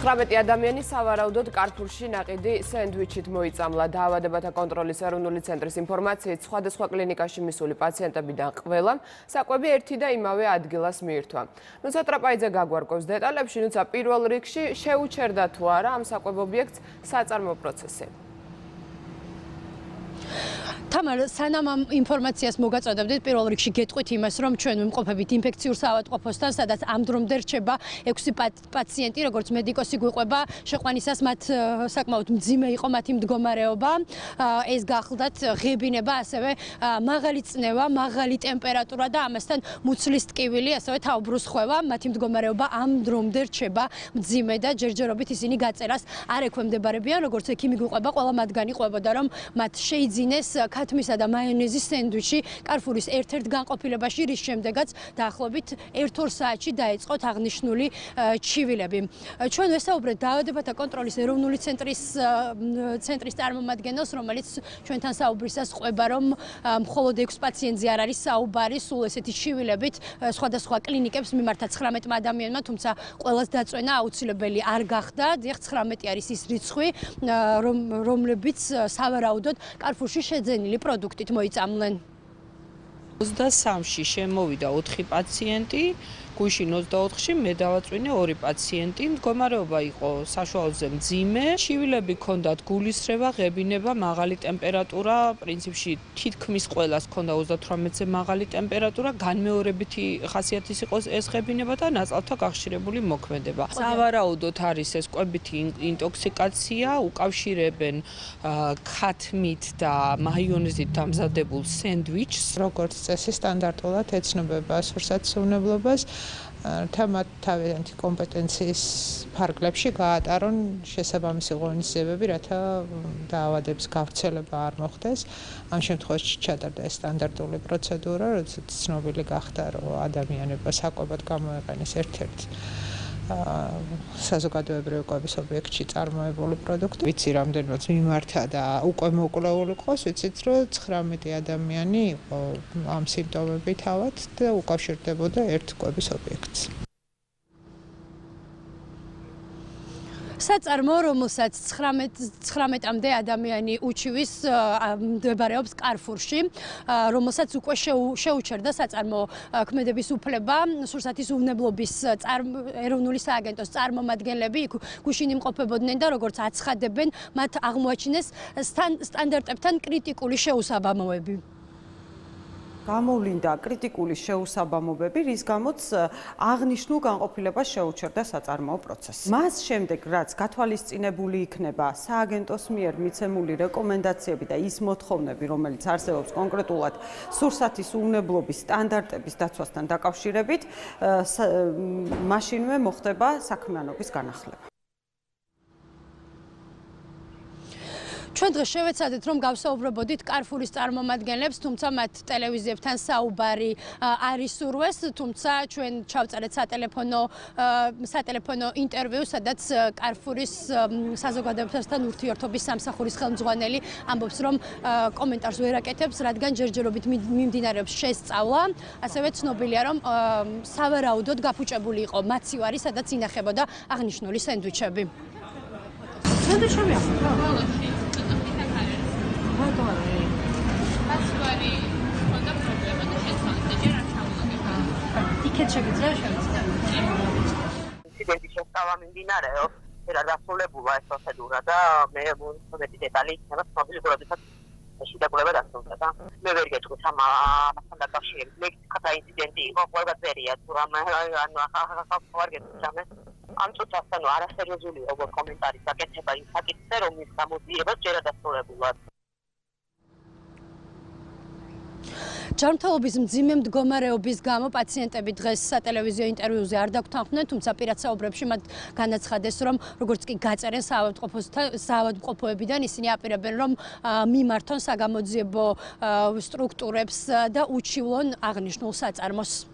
19 ადამიანი სავარაუდოდ კარფურში ნაყიდი სენდვიჩით მოიწამლა. დაავადებათა კონტროლის ეროვნული ცენტრის ინფორმაციით, სხვადასხვა კლინიკაში მისული პაციენტებიდან ყველამ საკვები ერთი და იმავე ადგილას მიირთვა. ნუცა ტრაპაიძე გაგვარკვევს დეტალებში, ნუცა პირველ რიგში შეუჩერდა თუ არა ამ საკვებ ობიექტს საწარმო პროცესი. თამარ სანამ ამ ინფორმაციას მოგაწოდებდით პირველ რიგში გეტყვით იმას რომ ჩვენ ვიმყოფებით ინფექციურ საავადმყოფოსთან სადაც ამ დრომდე რჩება 6 პაციენტი როგორც მედიკოსი გვიყვება შეყვანისას მათ საკმაოდ მძიმე იყო მათი მდგომარეობა. ეს გახლდათ ღებინება ასევე მაღალი წნევა მაღალი ტემპერატურა და ამასთან მუცლის ტკივილი ასევე თაუბრუს ხვევა მათი მდგომარეობა ამ დრომდე რჩება მძიმე და ჯერჯერობით ისინი გაწერას არ ექვემდებარებიან როგორც ექიმი გვიყვება ყველა მათგანი ყვებოდა რომ მათ შეიძინეს ქათმისა და მაიონეზის სენდვიჩი კარფურის ერთ-ერთ განყოფილებაში, რის შემდეგაც დაახლოებით 1-2 საათში დაიწყოთ აღნიშნული ჩივილები. ჩვენ ვესაუბრეთ დაავადებათა კონტროლის ეროვნული ცენტრის ცენტრის წარმომადგენელს, რომელიც ჩვენთან საუბრისას ყვება, რომ მხოლოდ 6 პაციენტზე არ არის საუბარი, სულ ესეთი ჩივილებით სხვადასხვა კლინიკებს მიმართა 19 ადამიანმა, თუმცა ყოველს დაწვენა აუცილებელი არ გახდა. დიახ, 19 არის ის რიცხვი, რომლებიც სავარაუდოდ კარფურში შეძენილი გამოცემული პროდუქტით მოიწამლენ. 23-ში შემოვიდა 4 პაციენტი, გუშინ 24-ში მე დავაწვინე ორი პაციენტი, მდგომარეობა იყო საშუალოზე მძიმე, შივილები ჰქონდათ გულისრევა, ღებინება, მაღალი ტემპერატურა, პრინციპში თითქმის ყველას ჰქონდა 38-ზე მაღალი ტემპერატურა, განმეორებითი ხასიათის იყო ეს ღებინება და ნაწალთა გახშირებული მოქმედება. სავარაუდოდ არის ეს კვებითი ინტოქსიკაცია, უკავშირებენ ქათმით და მაიონეზით დამზადებულ სენდვიჩს, როგორც წესი სტანდარტულად ეცნობება სურსათმრუნებლობას. თამათ თავიანთი კომპეტენციის ფარგლებში გაატარონ შესაბამისი ღონისძიებები, რათა დაავადების გავრცელება არ მოხდეს. ამ შემთხვევაში ჩატარდა ეს სტანდარტული პროცედურა, როდესაც ცნობილი გახდა, რომ ადამიანება საკვებად გამოიყენეს ერთ-ერთ საზოგადოებრივი კვების ობიექტში წარმოებული პროდუქტი. ვიცი, რამდენიც მიმართა და უკვე მოკვლეული ყოს, ვიცით, რომ 19 ადამიანი იყო ამ სიმპტომებით ავად და უკავშირდებოდა ერთ კვების ობიექტს. საწარმო, რომელსაც 19 19-მდე ადამიანი უჩივის მდებარეობს კარფურში, რომელსაც უკვე შეუჩერდა საწარმო ქმედების უფლება, სურსათის უვნებლობის ეროვნული სააგენტოს წარმომადგენლები იქ გუშინ იმყოფებოდნენ და როგორც აცხადებენ, მათ აღმოაჩინეს სტანდარტებთან კრიტიკული შეუსაბამოები. გამოვლინდა კრიტიკული შეუსაბამობები, რის გამოც აღნიშნულ განყოფილებას შეუჩერდა საწარმოო პროცესი. მას შემდეგ, რაც გათვალისწინებული იქნება სააგენტოს მიერ მიცემული რეკომენდაციები და ის მოთხოვნები, რომელიც არსებობს კონკრეტულად სურსათის უვნებლობის სტანდარტების დაცვასთან დაკავშირებით, მაშინვე მოხდება საქმიანობის განახლება. ჩვენ დღეს შევეცადეთ რომ გავსაუბრებოდით კარფურის წარმომადგენლებს, თუმცა მათ ტელევიზიებთან საუბარი არ ისურვეს, თუმცა ჩვენ ჩავწერეთ სატელეფონო სატელეფონო ინტერვიუ, სადაც კარფურის საზოგადოებასთან ურთიერთობის სამსახურის ხელმძღვანელი ამბობს, რომ კომენტარს ვერ აკეთებს, რადგან ჯერჯერობით მიმდინარეობს შესწავლა, ასევე ცნობილია, რომ სავარაუდოდ გაფუჭებული იყო მაცივარი, სადაც ინახებოდა აღნიშნული სენდვიჩები. სენდვიჩები ახლა ინციდენტი შესწავლა მიმდინარეობს ერა დასრულებულა ეს პროცედურა და მე მომწონები დეტალი იქნება ცნობილი როდესაც შედაგულება დასრულდა და მე ვერ გეტყვით ამ ამასთან დაკავშირებით მე ხათა ინციდენტი იყო ყველგაწერია თუ რამ ანუ ხარ გეტყვით ამას ამ წუთასთან არასერიოზული როგორ კომენტარი საკეთება იმ საკითხზე რომ ის გამოძიება ჯერა დასრულებულა ჯანმრთელობის მძიმე მდგომარეობის გამო პაციენტები დღეს სატელევიზიო ინტერვიუზე არ დაგვთანხმდნენ, თუმცა პირად საუბრებში მათ განაცხადეს, რომ როგორც კი გაწერენ საავადმყოფოსთან, საავადმყოფოებიდან ისინი აპირებენ, რომ მიმართონ საგამოძიებო სტრუქტურებს და უჩივლონ აღნიშნულ საწარმოს.